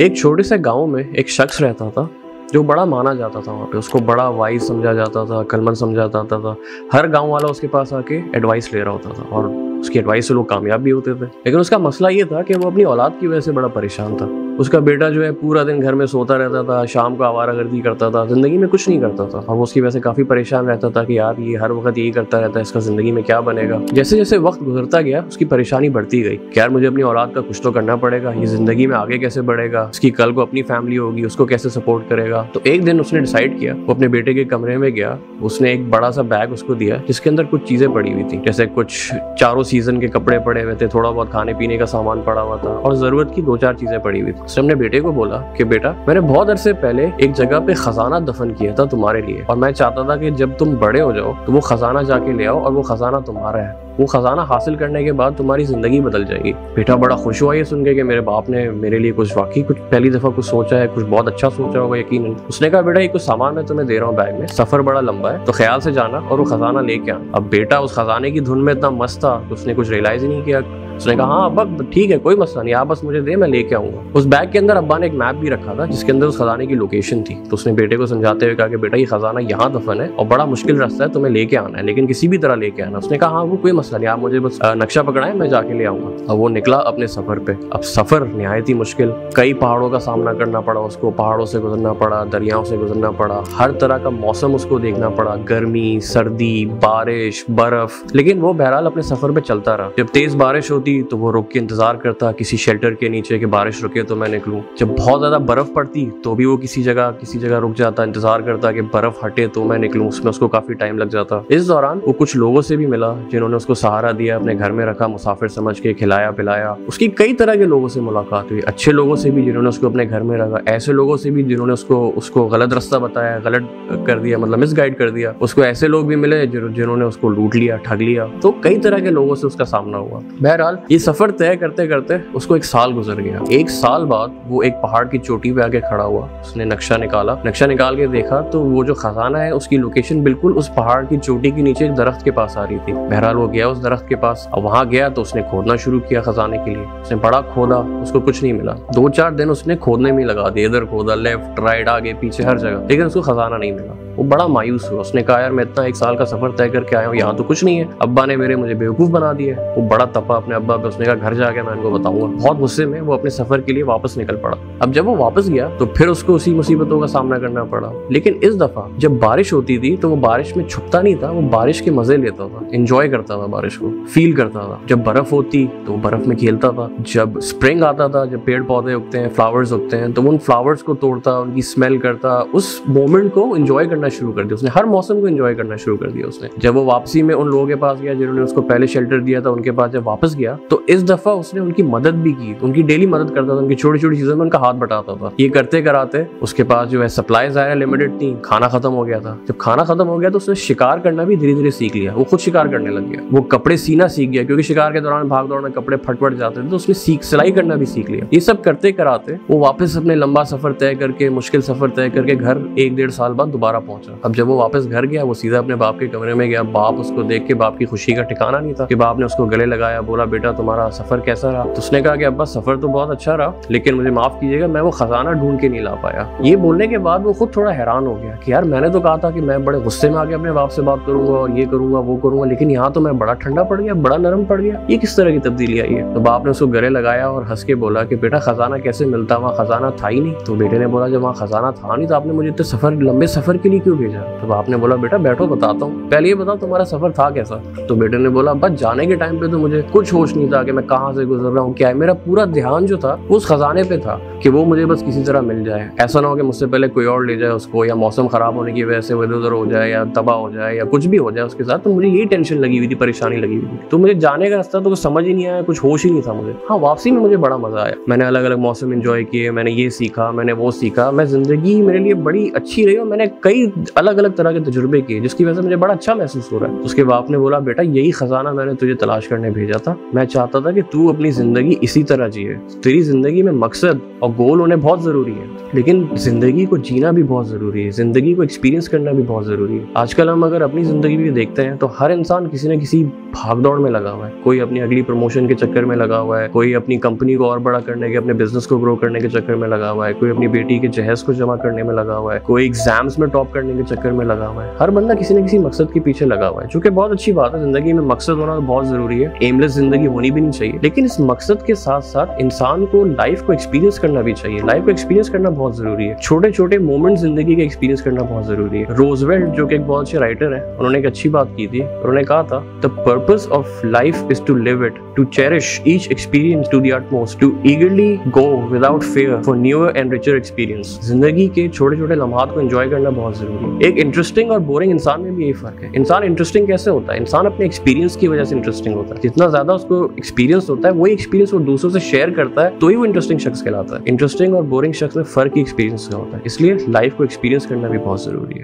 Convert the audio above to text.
एक छोटे से गाँव में एक शख्स रहता था, जो बड़ा माना जाता था वहाँ पे। उसको बड़ा वाइज समझा जाता था कलमन समझा जाता था। हर गाँव वाला उसके पास आके एडवाइस ले रहा होता था और उसकी एडवाइस से लोग कामयाब भी होते थे। लेकिन उसका मसला ये था कि वो अपनी औलाद की वजह से बड़ा परेशान था। उसका बेटा जो है पूरा दिन घर में सोता रहता था, शाम को आवारागर्दी करता था, ज़िंदगी में कुछ नहीं करता था। और वो उसकी वजह से काफ़ी परेशान रहता था कि यार ये हर वक्त यही करता रहता है, इसका ज़िंदगी में क्या बनेगा? जैसे जैसे वक्त गुजरता गया, उसकी परेशानी बढ़ती गई। यार मुझे अपनी औलाद का कुछ तो करना पड़ेगा, ये ज़िंदगी में आगे कैसे बढ़ेगा? उसकी कल को अपनी फैमिली होगी, उसको कैसे सपोर्ट करेगा? तो एक दिन उसने डिसाइड किया, वो अपने बेटे के कमरे में गया, उसने एक बड़ा सा बैग उसको दिया, जिसके अंदर कुछ चीज़ें पड़ी हुई थी। जैसे कुछ चारों सीज़न के कपड़े पड़े हुए थे, थोड़ा बहुत खाने पीने का सामान पड़ा हुआ था और ज़रूरत की दो चार चीज़ें पड़ी हुई थी। उसने अपने बेटे को बोला कि बेटा, मैंने बहुत अरसे पहले एक जगह पे खजाना दफन किया था तुम्हारे लिए और मैं चाहता था कि जब तुम बड़े हो जाओ तो वो खजाना जाके ले आओ और वो खजाना तुम्हारा है। वो खजाना हासिल करने के बाद तुम्हारी ज़िंदगी बदल जाएगी। बेटा, बड़ा खुश हुआ ये सुन के कि मेरे बाप ने मेरे लिए कुछ, वाकई कुछ पहली दफ़ा कुछ सोचा है, कुछ बहुत अच्छा सोचा होगा यकीन उसने कहा, बेटा, ये कुछ सामान मैं तुम्हें दे रहा हूँ बैग में। सफ़र बड़ा लंबा है तो ख्याल से जाना और वो खजाना लेके आना। अब बेटा, उस खजाने की धुन में इतना मस्त था उसने कुछ रियलाइज़ नहीं किया। उसने कहा हाँ अब्बा ठीक है, कोई मसला नहीं, आप बस मुझे दे, मैं लेके आऊँगा. उस बैग के अंदर अब्बा ने एक मैप भी रखा था, जिसके अंदर उस खजाने की लोकेशन थी। तो उसने बेटे को समझाते हुए कहा कि, बेटा, ये खजाना यहाँ दफन है और बड़ा मुश्किल रास्ता है तुम्हें लेके आना है, लेकिन किसी भी तरह लेके आना उसने कहा हाँ वो कोई मसला नहीं, आप मुझे बस नक्शा है मैं जाके ले आऊँगा। अब वो निकला अपने सफ़र पे। अब सफ़र नहायत ही मुश्किल। कई पहाड़ों का सामना करना पड़ा उसको, पहाड़ों से गुजरना पड़ा, दरियाओं से गुजरना पड़ा। हर तरह का मौसम उसको देखना पड़ा, गर्मी, सर्दी, बारिश, बर्फ़। लेकिन वो बहरहाल अपने सफ़र पे चलता रहा। जब तेज बारिश होती तो वो रुक के इंतज़ार करता, किसी शेल्टर के नीचे कि बारिश रुके तो मैं निकलूं। जब बहुत ज़्यादा बर्फ़ पड़ती तो भी वो किसी जगह किसी जगह रुक जाता, इंतज़ार करता कि बर्फ़ हटे तो मैं निकलूं, उसमें उसको काफ़ी टाइम लग जाता। इस दौरान वो कुछ लोगों से भी मिला जिन्होंने उसको सहारा दिया, अपने घर में रखा, मुसाफिर समझ के खिलाया, पिलाया। उसकी कई तरह के लोगों से मुलाकात हुई, अच्छे लोगों से भी जिन्होंने उसको अपने घर में रखा, ऐसे लोगों से भी जिन्होंने उसको उसको गलत रास्ता बताया, गलत कर दिया मतलब मिस गाइड कर दिया। उसको ऐसे लोग भी मिले जिन्होंने उसको लूट लिया, ठग लिया। तो कई तरह के लोगों से उसका सामना हुआ। बहरहाल ये सफ़र तय करते करते उसको एक साल गुजर गया। एक साल बाद वो एक पहाड़ की चोटी पे आके खड़ा हुआ। उसने नक्शा निकाला। नक्शा निकाल के देखा तो वो जो खजाना है, उसकी लोकेशन बिल्कुल उस पहाड़ की चोटी के नीचे एक दरख्त के पास आ रही थी। बहरहाल वो गया उस दरख्त के पास। और वहाँ गया तो उसने खोदना शुरू किया खजाने के लिए। उसने बड़ा खोदा, उसको कुछ नहीं मिला। दो चार दिन उसने खोदने में लगा दिया। इधर खोदा लेफ़्ट राइट आगे, पीछे, हर जगह। लेकिन उसको खजाना नहीं मिला। वो बड़ा मायूस हुआ। उसने कहा, यार, मैं इतना एक साल का सफ़र तय करके आया हूँ, यहाँ तो कुछ नहीं है। अब्बा ने मेरे, मुझे बेवकूफ़ बना दिया वो बड़ा तपा अपने अब्बा पे उसने कहा, घर जाके मैं इनको बताऊँगा। बहुत गुस्से में वो अपने सफ़र के लिए वापस निकल पड़ा। अब जब वो वापस गया तो फिर उसको उसी मुसीबतों का सामना करना पड़ा। लेकिन इस दफ़ा, जब बारिश होती थी तो वो बारिश में छुपता नहीं था, वो बारिश के मज़े लेता था। इंजॉय करता था बारिश को फील करता था। जब बर्फ़ होती तो वो बर्फ़ में खेलता था। जब स्प्रिंग आता था, जब पेड़ पौधे उगते हैं फ्लावर्स उगते हैं तो उन फ्लावर्स को तोड़ता, उनकी स्मेल करता। उस मोमेंट को इंजॉय करना शुरू कर दिया उसने। हर मौसम को एंजॉय करना शुरू कर दिया उसने। जब वो वापसी में उन लोगों के पास गया, जिन्होंने उसको पहले शेल्टर दिया था, उनके पास जब वापस गया तो इस दफ़ा उसने उनकी मदद भी की। उनकी डेली मदद करता था, उनकी छोटी छोटी चीज़ों में उनका हाथ बटाता था। ये करते कराते उसके पास जो है सप्लाई ज़ाहिर लिमिटेड थी, खाना खत्म हो गया था। जब खाना खत्म हो गया तो उसने शिकार करना भी धीरे धीरे सीख लिया। वो खुद शिकार करने लग गया। वो कपड़े सीना सीख गया, क्योंकि शिकार के दौरान भाग दौड़ में कपड़े फटफट जाते थे तो उसने सीख, सिलाई करना भी सीख लिया। ये सब करते कराते वो वापस अपने लंबा सफ़र तय करके, मुश्किल सफ़र तय करके घर एक डेढ़ साल बाद दोबारा पहुँचा। अब जब वो वापस घर गया, वो सीधा अपने बाप के कमरे में गया। बाप उसको देख के बाप की खुशी का ठिकाना नहीं था कि बाप ने उसको गले लगाया, बोला, बेटा तुम्हारा सफ़र कैसा रहा? तो उसने कहा कि अब्बा, सफ़र तो बहुत अच्छा रहा, लेकिन मुझे माफ़ कीजिएगा, मैं वो खजाना ढूंढ के नहीं ला पाया। ये बोलने के बाद वो खुद थोड़ा हैरान हो गया कि यार, मैंने तो कहा था कि मैं बड़े गुस्से में आके अपने बाप से बात करूँगा और ये करूँगा, वो करूँगा, लेकिन यहाँ तो मैं बड़ा ठंडा पड़ गया, बड़ा नरम पड़ गया। ये किस तरह की तब्दीली आई है? तो बाप ने उसको गले लगाया और हंस के बोला कि, बेटा, खजाना कैसे मिलता? वहाँ खजाना था ही नहीं। तो बेटे ने बोला, जब वहाँ खजाना था नहीं तो आपने मुझे इतने सफ़र, लंबे सफ़र के लिए क्यों भेजा? तो बाप ने बोला, बेटा, बैठो, बताता हूँ। पहले ये बताओ, तुम्हारा सफ़र था कैसा? तो बेटे ने बोला बस जाने के टाइम पे तो मुझे कुछ होश नहीं था कि मैं कहाँ से गुजर रहा हूँ, क्या है। मेरा पूरा ध्यान जो था, उस खजाने पे था कि वो मुझे बस किसी तरह मिल जाए। ऐसा ना हो कि मुझसे पहले कोई और ले जाए उसको, या मौसम खराब होने की वजह से इधर उधर हो जाए, या तबाह हो जाए, या कुछ भी हो जाए उसके साथ तो मुझे यही टेंशन लगी हुई थी, परेशानी लगी हुई थी। तो मुझे जाने का रास्ता तो कुछ समझ ही नहीं आया, कुछ होश ही नहीं था मुझे। हाँ वापसी में मुझे बड़ा मज़ा आया। मैंने अलग अलग मौसम इंजॉय किए, मैंने ये सीखा, मैंने वो सीखा। मैं ज़िंदगी मेरे लिए बड़ी अच्छी रही और मैंने कई अलग अलग तरह के तजुर्बे किए, जिसकी वजह से मुझे बड़ा अच्छा महसूस हो रहा है। उसके बाप ने बोला, बेटा, यही खजाना मैंने तुझे तलाश करने भेजा था। मैं चाहता था कि तू अपनी ज़िंदगी इसी तरह जिए। तेरी ज़िंदगी में मकसद और गोल होने बहुत ज़रूरी है। लेकिन ज़िंदगी को जीना भी बहुत ज़रूरी है। ज़िंदगी को एक्सपीरियंस करना भी बहुत ज़रूरी है। आजकल हम अगर अपनी ज़िंदगी भी देखते हैं तो हर इंसान किसी न किसी भागदौड़ में लगा हुआ है। कोई अपनी अगली प्रमोशन के चक्कर में लगा हुआ है। कोई अपनी कंपनी को और बड़ा करने के, अपने बिज़नेस को ग्रो करने के चक्कर में लगा हुआ है। कोई अपनी बेटी के जहेज को जमा करने में लगा हुआ है। कोई एग्ज़ाम्स में टॉप करने के चक्कर में लगा हुआ है। हर बंदा किसी न किसी मकसद के पीछे लगा हुआ है, जो बहुत अच्छी बात है। ज़िंदगी में मकसद होना तो बहुत ज़रूरी है। एमलेस ज़िंदगी होनी भी नहीं चाहिए। लेकिन इस मकसद के साथ साथ इंसान को लाइफ को एक्सपीरियंस करना भी चाहिए। लाइफ को एक्सपीरियंस करना बहुत ज़रूरी है। छोटे छोटे मोमेंट ज़िंदगी के एक्सपीरियंस करना बहुत ज़रूरी है। रोजवेल्ट जो कि एक बहुत अच्छे राइटर है, उन्होंने एक अच्छी बात की थी। उन्होंने कहा था the purpose of life is to live it to cherish each experience to the to eagerly go without fear for newer and richer experience. ज़िंदगी के छोटे छोटे लम्हात को एंजॉय करना बहुत ज़रूरी है। एक इंटरेस्टिंग और बोरिंग इंसान में भी यही फ़र्क है। इंसान इंटरेस्टिंग कैसे होता है? इंसान अपने एक्सपीरियंस की वजह से इंटरेस्टिंग होता है। जितना ज़्यादा उसको एक्सपीरियंस होता है, वही एक्सपीरियंस वो दूसरों से शेयर करता है तो ही वो इंटरेस्टिंग शख्स कहलाता है। इंटरेस्टिंग और बोरिंग शख्स में फ़र्क ही एक्सपीरियंस का होता है। इसलिए लाइफ को एक्सपीरियंस करना भी बहुत ज़रूरी है।